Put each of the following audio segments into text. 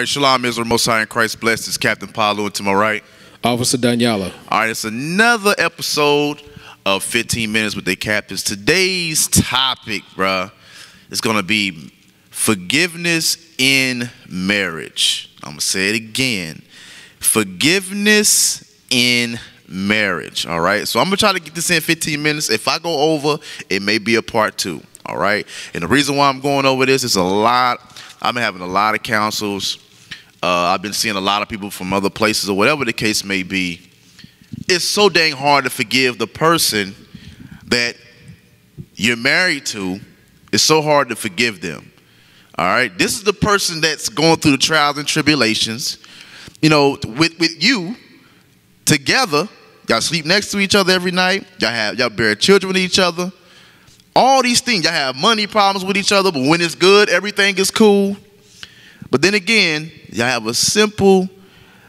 right, Shalom Israel, Most High in Christ blessed. It's Captain Paulo, and to my right. Officer Daniela. All right, it's another episode of 15 Minutes with the Captains. Today's topic, bruh, is going to be forgiveness in marriage. I'm going to say it again. Forgiveness in marriage. All right, so I'm going to try to get this in 15 minutes. If I go over, it may be a part two. All right, and the reason why I'm going over this is a lot I've been having a lot of counsels. Uh, I've been seeing a lot of people from other places or whatever the case may be. It's so dang hard to forgive the person that you're married to. It's so hard to forgive them. All right. This is the person that's going through the trials and tribulations. You know, with, with you together, y'all sleep next to each other every night. Y'all have y'all bear children with each other all these things. Y'all have money problems with each other, but when it's good, everything is cool. But then again, y'all have a simple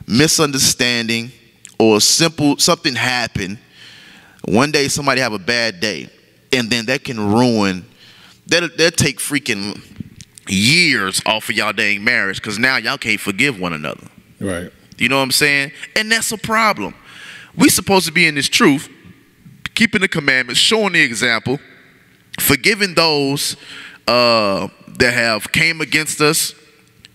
misunderstanding or a simple something happened. One day somebody have a bad day, and then that can ruin. That'll, that'll take freaking years off of y'all dang marriage because now y'all can't forgive one another. Right. You know what I'm saying? And that's a problem. We supposed to be in this truth, keeping the commandments, showing the example forgiving those uh, that have came against us.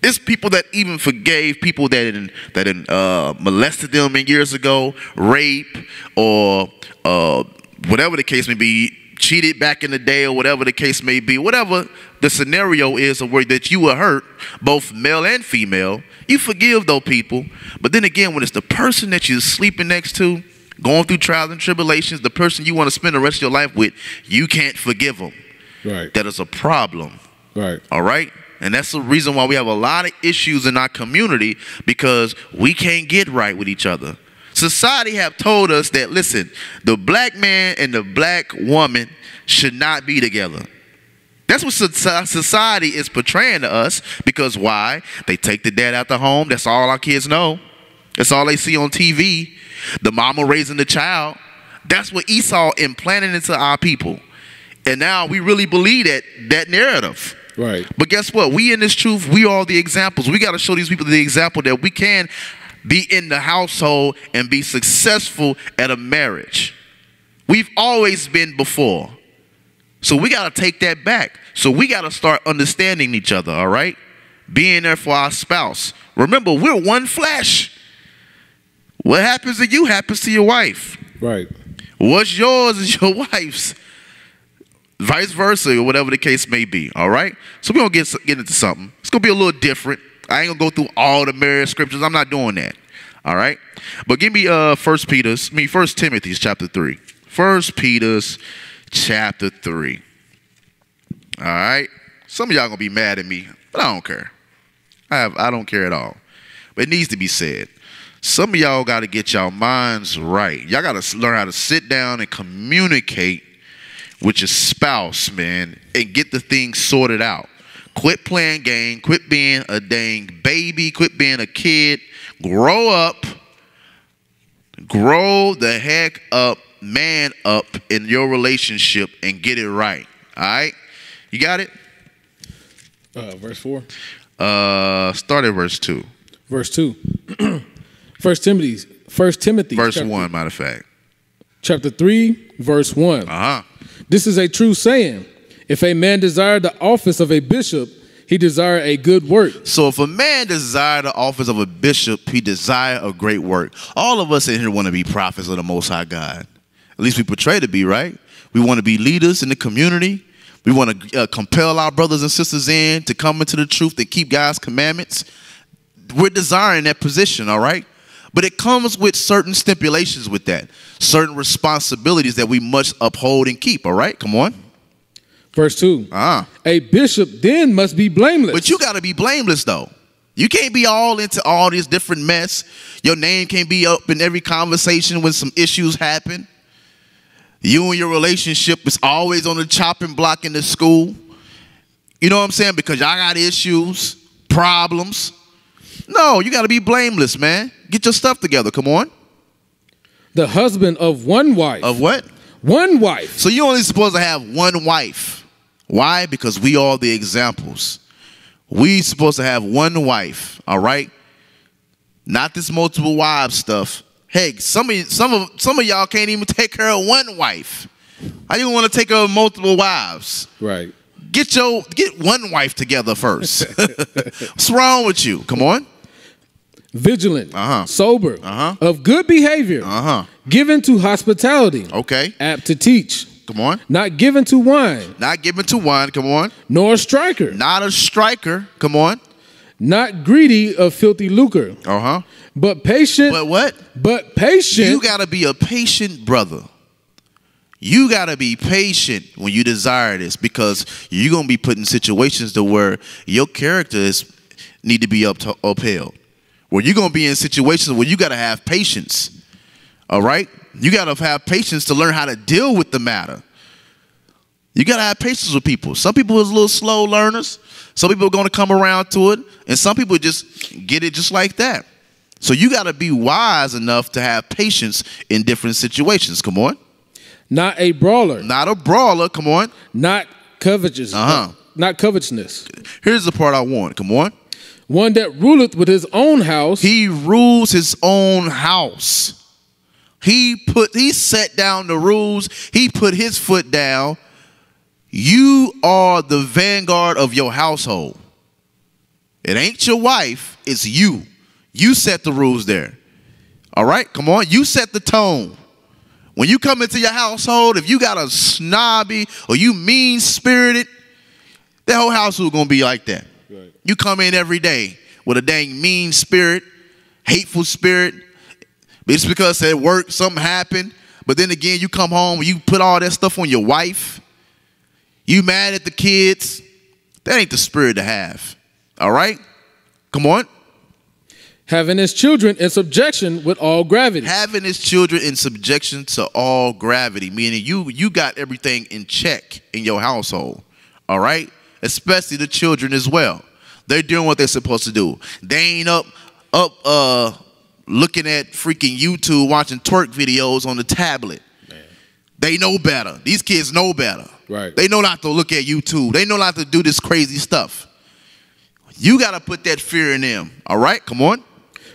It's people that even forgave people that in, that in, uh, molested them years ago, rape or uh, whatever the case may be, cheated back in the day or whatever the case may be, whatever the scenario is of where that you were hurt, both male and female, you forgive those people. But then again, when it's the person that you're sleeping next to, going through trials and tribulations, the person you want to spend the rest of your life with, you can't forgive them. Right. That is a problem. Right. All right? And that's the reason why we have a lot of issues in our community because we can't get right with each other. Society have told us that listen, the black man and the black woman should not be together. That's what society is portraying to us because why? They take the dad out the home. That's all our kids know. That's all they see on TV. The mama raising the child. That's what Esau implanted into our people. And now we really believe that that narrative. Right. But guess what? We in this truth, we are the examples. We got to show these people the example that we can be in the household and be successful at a marriage. We've always been before. So we got to take that back. So we got to start understanding each other, all right? Being there for our spouse. Remember, we're one flesh. What happens to you happens to your wife. Right. What's yours is your wife's. Vice versa, or whatever the case may be. All right. So we're gonna get get into something. It's gonna be a little different. I ain't gonna go through all the marriage scriptures. I'm not doing that. All right. But give me uh First Peter's, I mean First Timothy's chapter three. First Peter's chapter three. All right. Some of y'all gonna be mad at me, but I don't care. I have I don't care at all. But it needs to be said. Some of y'all got to get y'all minds right. Y'all got to learn how to sit down and communicate with your spouse, man, and get the thing sorted out. Quit playing game. Quit being a dang baby. Quit being a kid. Grow up. Grow the heck up, man up in your relationship and get it right. All right? You got it? Uh, verse 4. Uh, start at verse 2. Verse 2. First Timothy, First Timothy, verse chapter, one. Matter of fact, chapter three, verse one. Uh huh. This is a true saying: If a man desire the office of a bishop, he desire a good work. So if a man desire the office of a bishop, he desire a great work. All of us in here want to be prophets of the Most High God. At least we portray to be, right? We want to be leaders in the community. We want to uh, compel our brothers and sisters in to come into the truth to keep God's commandments. We're desiring that position, all right? But it comes with certain stipulations with that, certain responsibilities that we must uphold and keep. All right, come on. Verse 2. Uh-huh. A bishop then must be blameless. But you got to be blameless, though. You can't be all into all this different mess. Your name can't be up in every conversation when some issues happen. You and your relationship is always on the chopping block in the school. You know what I'm saying? Because y'all got issues, problems. No, you got to be blameless, man. Get your stuff together. Come on. The husband of one wife. Of what? One wife. So you're only supposed to have one wife. Why? Because we are the examples. We supposed to have one wife, all right? Not this multiple wives stuff. Hey, some of some of some of y'all can't even take care of one wife. How you want to take care of multiple wives? Right. Get your get one wife together first. What's wrong with you? Come on. Vigilant, Uh-huh. sober, Uh-huh. of good behavior, Uh-huh. given to hospitality, Okay. apt to teach, Come on. not given to wine, Not given to wine. Come on. nor a striker, Not a striker. Come on. not greedy of filthy lucre, Uh huh. but patient, But what? but patient. You got to be a patient brother. You got to be patient when you desire this because you're going to be put in situations to where your character is need to be up to, upheld. Where you're going to be in situations where you got to have patience. All right? You got to have patience to learn how to deal with the matter. You got to have patience with people. Some people is a little slow learners. Some people are going to come around to it, and some people just get it just like that. So you got to be wise enough to have patience in different situations. Come on. not a brawler, Not a brawler. Come on. not covetous, Uh-huh. not covetousness, Here's the part I want. Come on. One that ruleth with his own house, He rules his own house. He put he set down the rules. He put his foot down. You are the vanguard of your household. It ain't your wife, it's you. You set the rules there. All right? Come on. You set the tone. When you come into your household, if you got a snobby or you mean spirited, that whole household gonna be like that. You come in every day with a dang mean spirit, hateful spirit. It's because at work something happened, but then again you come home and you put all that stuff on your wife. You mad at the kids. That ain't the spirit to have. All right? Come on. having his children in subjection with all gravity. Having his children in subjection to all gravity, meaning you you got everything in check in your household. All right? Especially the children as well. They're doing what they're supposed to do. They ain't up up uh looking at freaking YouTube watching twerk videos on the tablet. They know better. These kids know better. Right. They know not to look at YouTube. They know not to do this crazy stuff. You got to put that fear in them. All right? Come on.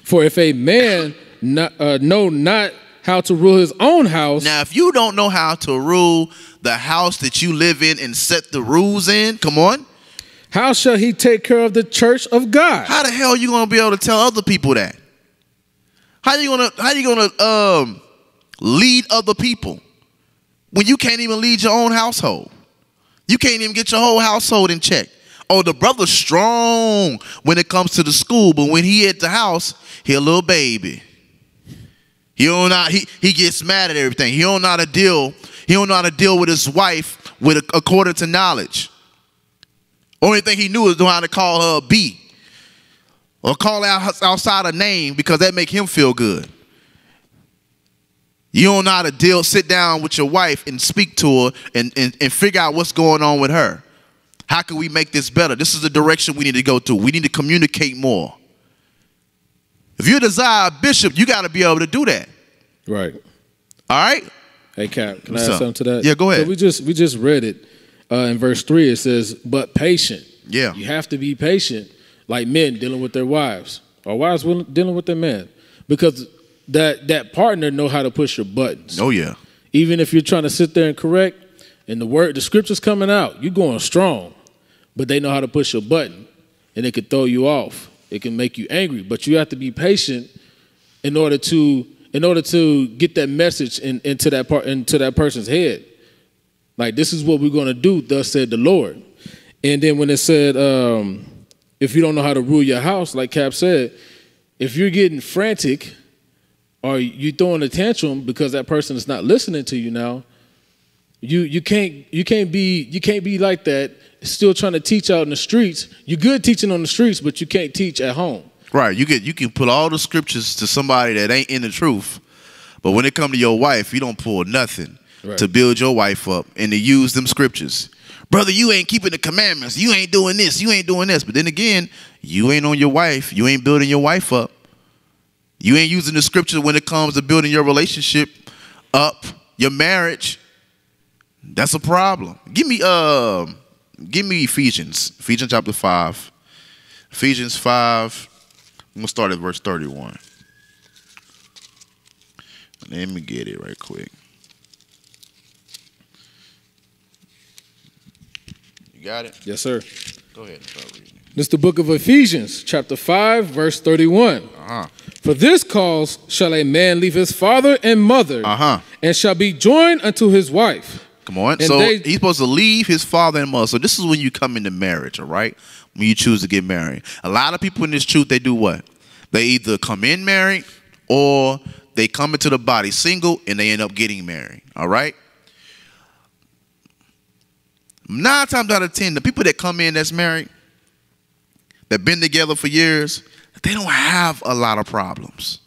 For if a man not, uh, know not how to rule his own house, Now, if you don't know how to rule the house that you live in and set the rules in, come on. How shall he take care of the church of God? How the hell are you gonna be able to tell other people that? How you gonna how you gonna um lead other people when you can't even lead your own household? You can't even get your whole household in check. Oh, the brother's strong when it comes to the school, but when he at the house, he a little baby. He don't know he he gets mad at everything. He don't know how to deal. He don't know how to deal with his wife with according to knowledge. Only thing he knew is know how to call her a B or call out outside a name because that make him feel good. You don't know how to deal, sit down with your wife and speak to her and, and, and figure out what's going on with her. How can we make this better? This is the direction we need to go to. We need to communicate more. If you desire a bishop, you got to be able to do that. Right. All right? Hey Cap, can What's I add up? something to that? Yeah, go ahead. So we just we just read it uh, in verse three. It says, "But patient." Yeah. You have to be patient, like men dealing with their wives, or wives dealing with their men, because that that partner know how to push your buttons. Oh, yeah. Even if you're trying to sit there and correct, and the word, the scripture's coming out, you're going strong, but they know how to push your button, and it could throw you off. It can make you angry, but you have to be patient in order to in order to get that message in, into that part into that person's head. Like this is what we're going to do. Thus said the Lord. And then when it said, um, if you don't know how to rule your house, like Cap said, if you're getting frantic or you're throwing a tantrum because that person is not listening to you now, you you can't you can't be you can't be like that. Still trying to teach out in the streets. You're good teaching on the streets, but you can't teach at home. Right. You get you can put all the scriptures to somebody that ain't in the truth. But when it come to your wife, you don't pull nothing Right. to build your wife up and to use them scriptures. Brother, you ain't keeping the commandments. You ain't doing this. You ain't doing this. But then again, you ain't on your wife. You ain't building your wife up. You ain't using the scripture when it comes to building your relationship up, your marriage. That's a problem. Give me um give me Ephesians, Ephesians chapter 5. Ephesians 5, I'm going to start at verse 31. Let me get it right quick. You got it? Yes, sir. Go ahead and start reading. This is the book of Ephesians, chapter 5, verse 31. Uh-huh. For this cause shall a man leave his father and mother, Uh-huh. and shall be joined unto his wife. Come on. And so they- he's supposed to leave his father and mother. So this is when you come into marriage, all right? When you choose to get married. A lot of people in this truth, they do what? They either come in married or they come into the body single and they end up getting married. All right? Nine times out of ten, the people that come in that's married, that been together for years, they don't have a lot of problems.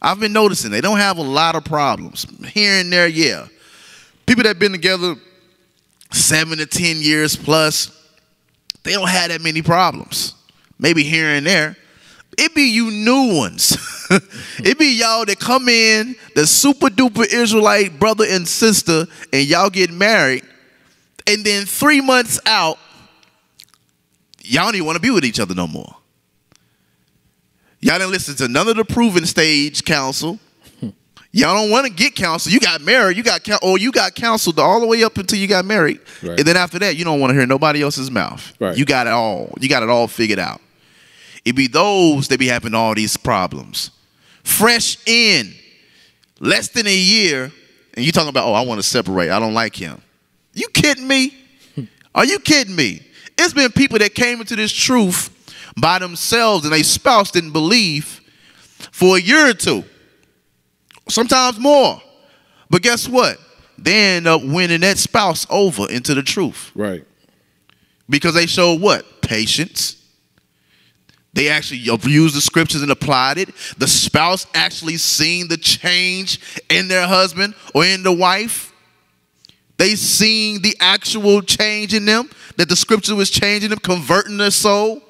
I've been noticing they don't have a lot of problems. Here and there, yeah people that been together seven to ten years plus, they don't have that many problems. Maybe here and there. It be you new ones. it be y'all that come in, the super duper Israelite brother and sister, and y'all get married, and then three months out, y'all don't even want to be with each other no more. Y'all didn't listen to none of the proven stage counsel. Y'all don't want to get counsel. You got married. You got or you got counseled all the way up until you got married, Right. and then after that, you don't want to hear nobody else's mouth. Right. You got it all. You got it all figured out. It be those that be having all these problems. Fresh in, less than a year, and you talking about, oh, I want to separate. I don't like him. You kidding me? Are you kidding me? It's been people that came into this truth by themselves and their spouse didn't believe for a year or two sometimes more. But guess what? They end up winning that spouse over into the truth Right. because they showed what? Patience. They actually used the scriptures and applied it. The spouse actually seen the change in their husband or in the wife. They seen the actual change in them, that the scripture was changing them, converting their soul.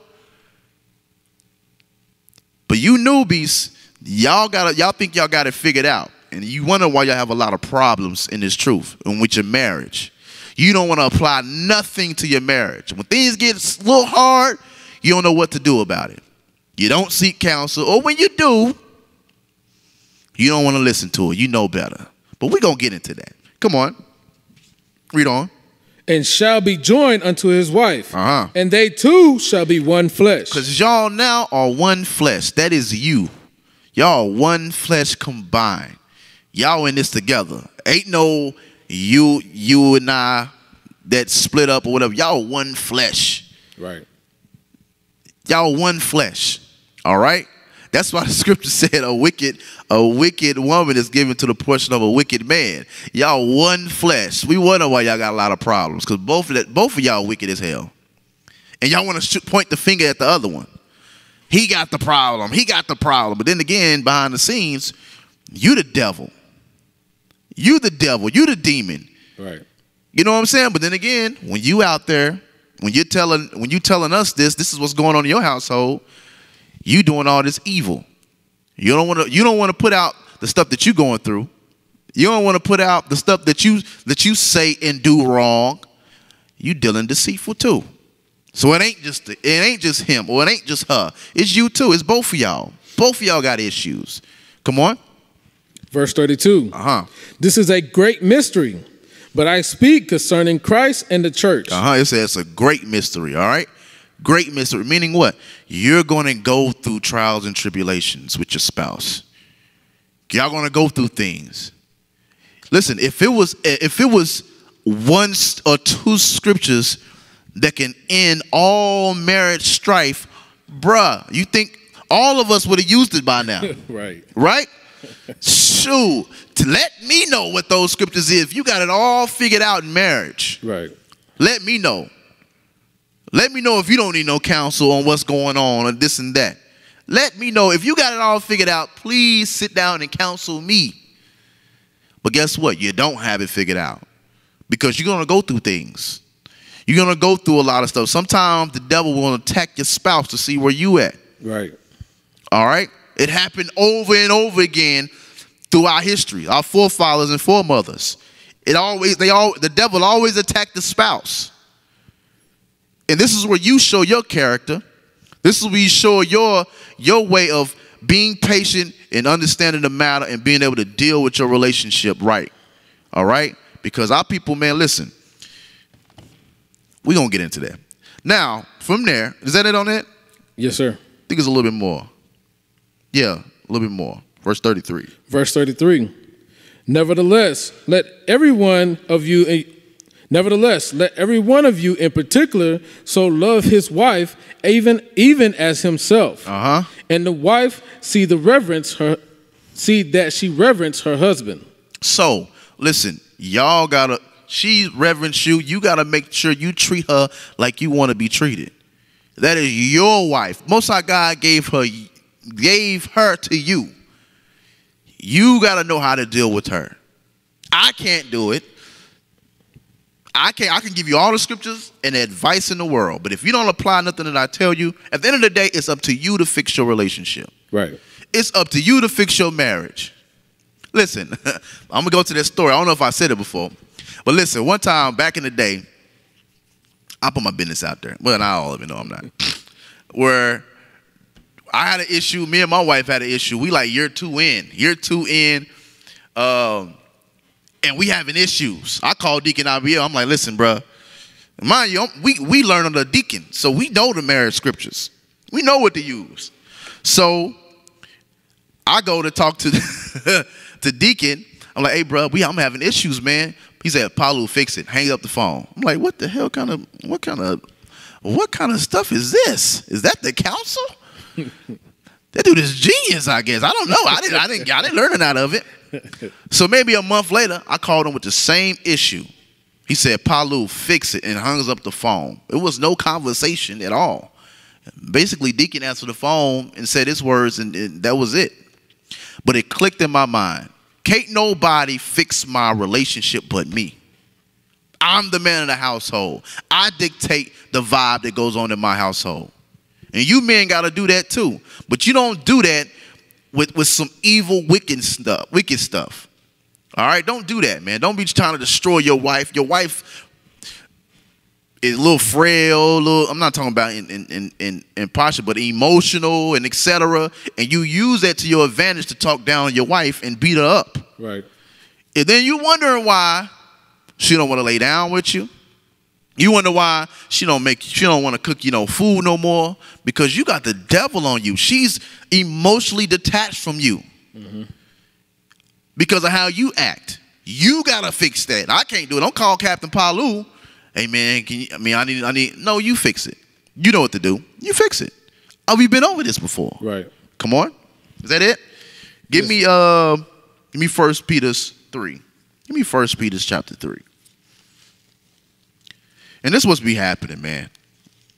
But you newbies, y'all got y'all think y'all got it figured out. And you wonder why y'all have a lot of problems in this truth and with your marriage. You don't want to apply nothing to your marriage. When things get a little hard, you don't know what to do about it. You don't seek counsel, or when you do, you don't want to listen to it. You know better. But we're going to get into that. Come on. Read on. And shall be joined unto his wife, Uh-huh. and they two shall be one flesh. Because y'all now are one flesh. That is you. Y'all one flesh combined. Y'all in this together. Ain't no you, you and I that split up or whatever. Y'all one flesh. Right. Y'all one flesh. All right? That's why the scripture said a wicked, a wicked woman is given to the portion of a wicked man. Y'all one flesh. We wonder why y'all got a lot of problems. Because both of that, both of y'all wicked as hell. And y'all want to point the finger at the other one. He got the problem. He got the problem. But then again, behind the scenes, you the devil. You the devil. You the demon. Right. You know what I'm saying? But then again, when you out there, when you're telling when you telling us this, this is what's going on in your household, you doing all this evil. You don't want to you don't want to put out the stuff that you're going through. You don't want to put out the stuff that you that you say and do wrong. You dealing deceitful too. So it ain't just it ain't just him or it ain't just her. It's you too. It's both of y'all. Both of y'all got issues. Come on. Verse 32. Uh-huh. This is a great mystery, but I speak concerning Christ and the church. Uh-huh. It says it's a great mystery, all right? Great mystery. Meaning what? You're gonna go through trials and tribulations with your spouse. Y'all gonna go through things. Listen, if it was if it was one or two scriptures that can end all marriage strife, bruh, you think all of us would have used it by now Right. right? Shoot, to let me know what those scriptures is. If you got it all figured out in marriage, Right. let me know. Let me know if you don't need no counsel on what's going on and this and that. Let me know if you got it all figured out. Please sit down and counsel me. But guess what? You don't have it figured out because you're gonna go through things. You're gonna go through a lot of stuff. Sometimes the devil will attack your spouse to see where you at. Right. All right? It happened over and over again through our history, our forefathers and foremothers. It always they all the devil always attacked the spouse. And this is where you show your character This will be sure your your way of being patient and understanding the matter and being able to deal with your relationship right. All right? Because our people, man, listen. We're gonna get into that. Now, from there, is that it on it? Yes, sir. I think it's a little bit more. Yeah, a little bit more. Verse 33. Verse 33. Nevertheless, let every one of you Nevertheless, let every one of you in particular so love his wife even even as himself. Uh-huh. And the wife see the reverence her see that she reverence her husband. So, listen, y'all gotta she reverence you, you gotta make sure you treat her like you want to be treated. That is your wife. Most High God gave her gave her to you. You gotta know how to deal with her. I can't do it. I can I can give you all the scriptures and advice in the world, but if you don't apply nothing that I tell you, at the end of the day, it's up to you to fix your relationship. Right. It's up to you to fix your marriage. Listen, I'm gonna go to this story. I don't know if I said it before, but listen. One time back in the day, I put my business out there. Well, not all of it. know I'm not. Where I had an issue. Me and my wife had an issue. We like year two in. Year two in. Um, and we having issues. I called Deacon IBL. I'm like, listen, bro, mind you, we, we learn under deacon, so we know the marriage scriptures. We know what to use. So I go to talk to to Deacon. I'm like, hey, bro, we I'm having issues, man. He said, Palu, fix it. Hang up the phone. I'm like, what the hell kind of what kind of what kind of stuff is this? Is that the counsel? that dude is genius, I guess. I don't know. I didn't I didn't I didn't learn it out of it so maybe a month later, I called him with the same issue. He said, Palu, fix it, and hung up the phone. It was no conversation at all. Basically, Deacon answered the phone and said his words, and, and that was it. But it clicked in my mind. Can't nobody fix my relationship but me. I'm the man of the household. I dictate the vibe that goes on in my household. And you men got to do that too. But you don't do that with, with some evil, wicked stuff. Wicked stuff. All right, don't do that, man. Don't be trying to destroy your wife. Your wife is a little frail. Little, I'm not talking about in in in in, in posture, but emotional and etc. And you use that to your advantage to talk down your wife and beat her up. Right. And then you wondering why she don't want to lay down with you. You wonder why she don't make she don't want to cook you no food no more because you got the devil on you. She's emotionally detached from you mm-hmm. because of how you act. You gotta fix that. I can't do it. Don't call Captain Palu. Hey man, can you, I mean I need I need no. You fix it. You know what to do. You fix it. Oh, we've been over this before. Right. Come on. Is that it? Give yes. me uh, give me First Peter's three. Give me First Peter's chapter three. And this what's be happening, man.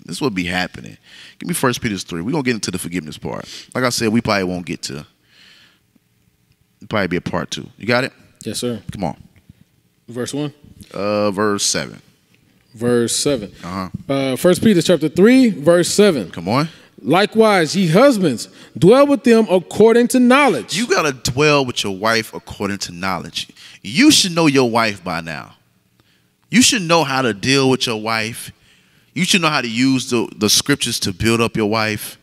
This will be happening. Give me First Peter three. We're gonna get into the forgiveness part. Like I said, we probably won't get to. Probably be a part two. You got it? Yes, sir. Come on. Verse one. Uh, verse seven. Verse seven. Uh-huh. Uh First Peter chapter three, verse seven. Come on. Likewise, ye husbands, dwell with them according to knowledge. You gotta dwell with your wife according to knowledge. You should know your wife by now. You should know how to deal with your wife. You should know how to use the, the scriptures to build up your wife.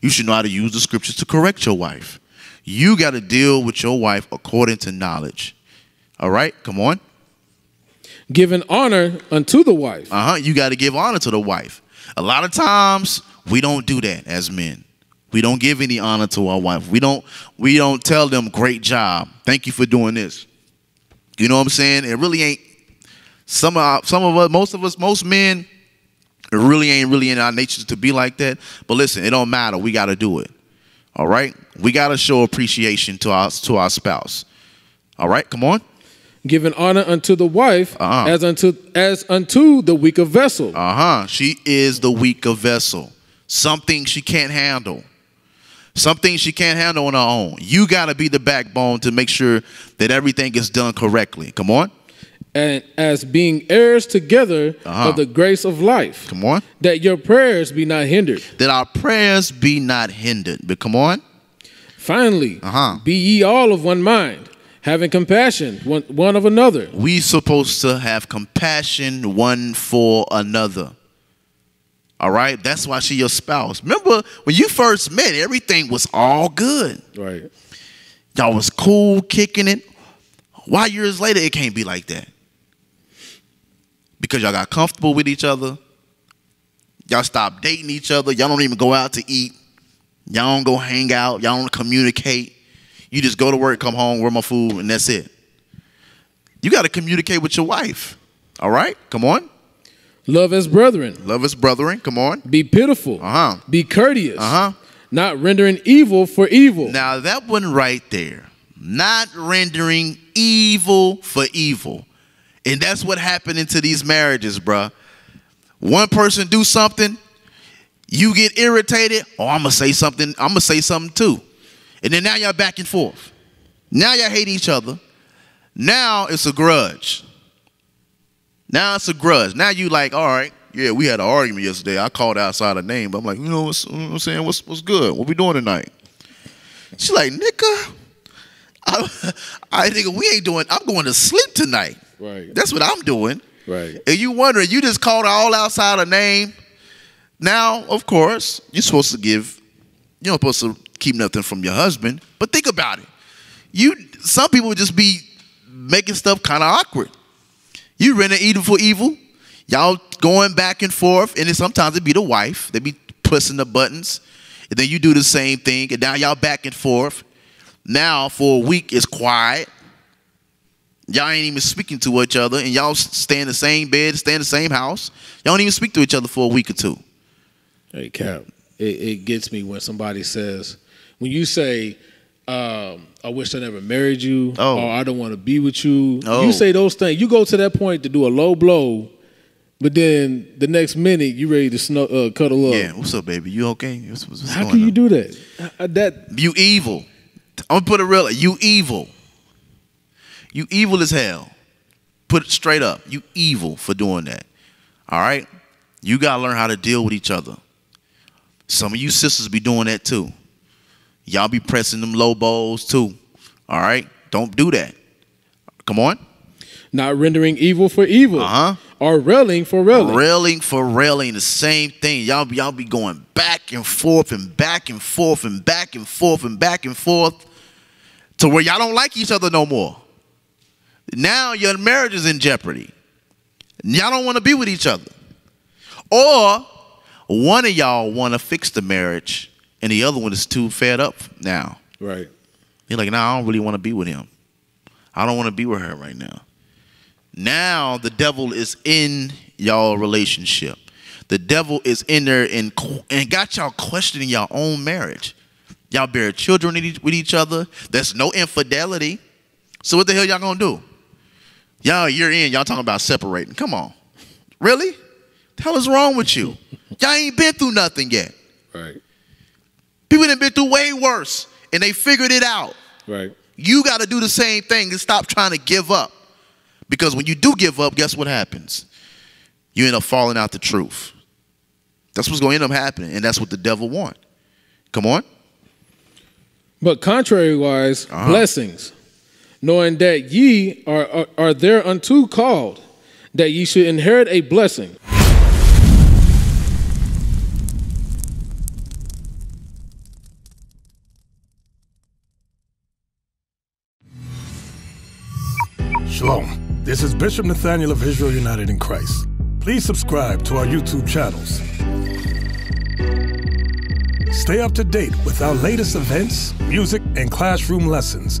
You should know how to use the scriptures to correct your wife. You got to deal with your wife according to knowledge. All right, come on. Giving honor unto the wife. Uh huh. You got to give honor to the wife. A lot of times we don't do that as men. We don't give any honor to our wife. We don't. We don't tell them great job. Thank you for doing this. You know what I'm saying? It really ain't some of some of us, most of us, most men, it really ain't really in our nature to be like that. But listen, it don't matter. We got to do it. All right, we got to show appreciation to our to our spouse. All right, come on. Giving honor unto the wife uh-huh. as unto as unto the weaker vessel. Uh huh. She is the weaker vessel. Something she can't handle. Something she can't handle on her own. You got to be the backbone to make sure that everything is done correctly. Come on and as being heirs together uh-huh. of the grace of life. Come on. That your prayers be not hindered. That our prayers be not hindered. But come on. Finally, uh-huh. be ye all of one mind, having compassion one, one of another. We supposed to have compassion one for another. All right, that's why she your spouse. Remember when you first met, everything was all good. Right. Y'all was cool, kicking it. Why years later it can't be like that? Because y'all got comfortable with each other. Y'all stopped dating each other. Y'all don't even go out to eat. Y'all don't go hang out. Y'all don't communicate. You just go to work, come home, wear my food, and that's it. You got to communicate with your wife. All right? Come on. Love as brethren. Love as brethren. Come on. Be pitiful. Uh huh. Be courteous. Uh huh. Not rendering evil for evil. Now that one right there, not rendering evil for evil. And that's what happened into these marriages, bruh. One person do something, you get irritated, oh, I'm gonna say something, I'm gonna say something too. And then now y'all back and forth. Now y'all hate each other. Now it's a grudge. Now it's a grudge. Now you like, all right, yeah, we had an argument yesterday. I called outside a name, but I'm like, you know what's, what I'm saying? What's what's good? What we doing tonight? She's like, nigga, I, I we ain't doing. I'm going to sleep tonight. Right. That's what I'm doing. Right. And you wondering, you just called all outside a name. Now, of course, you're supposed to give. You're not supposed to keep nothing from your husband. But think about it. You some people just be making stuff kind of awkward. You renting evil for evil. Y'all going back and forth, and then sometimes it be the wife. They be pushing the buttons, and then you do the same thing, and now y'all back and forth. Now for a week it's quiet. Y'all ain't even speaking to each other, and y'all stay in the same bed, stay in the same house. Y'all don't even speak to each other for a week or two. Hey, Cap, it, it gets me when somebody says, when you say, um, I wish I never married you, Oh. or I don't want to be with you. Oh. You say those things. You go to that point to do a low blow, but then the next minute you ready to sno- uh, cuddle up. Yeah, what's up, baby? You okay? What's, what's How can you on? do that? That You evil. I'm gonna put it real. You evil. You evil as hell. Put it straight up. You evil for doing that. All right. You gotta learn how to deal with each other. Some of you sisters be doing that too. Y'all be pressing them low balls too. All right. Don't do that. Come on. not rendering evil for evil, Uh huh. or railing for railing. Railing for railing, the same thing. Y'all, be- y'all be going back and forth and back and forth and back and forth and back and forth to where y'all don't like each other no more. Now your marriage is in jeopardy. Y'all don't want to be with each other. Or one of y'all want to fix the marriage and the other one is too fed up now. Right. You're like, nah, I don't really want to be with him. I don't want to be with her right now. Now the devil is in y'all relationship. The devil is in there and and got y'all questioning your own marriage. Y'all bear children with each other. There's no infidelity. So what the hell y'all gonna do? Y'all you're in, y'all talking about separating. Come on. Really? The hell is wrong with you? Y'all ain't been through nothing yet. Right. People that been through way worse and they figured it out. Right. You got to do the same thing and stop trying to give up. Because when you do give up, guess what happens? You end up falling out the truth. That's what's going to end up happening, and that's what the devil want. Come on. But contrariwise, Uh-huh. blessings, knowing that ye are, are, are thereunto called, that ye should inherit a blessing. Shalom. This is Bishop Nathanyel of Israel United in Christ. Please subscribe to our YouTube channels. Stay up to date with our latest events, music, and classroom lessons.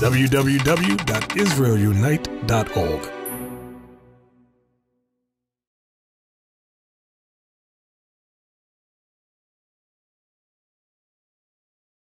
www.israelunite.org.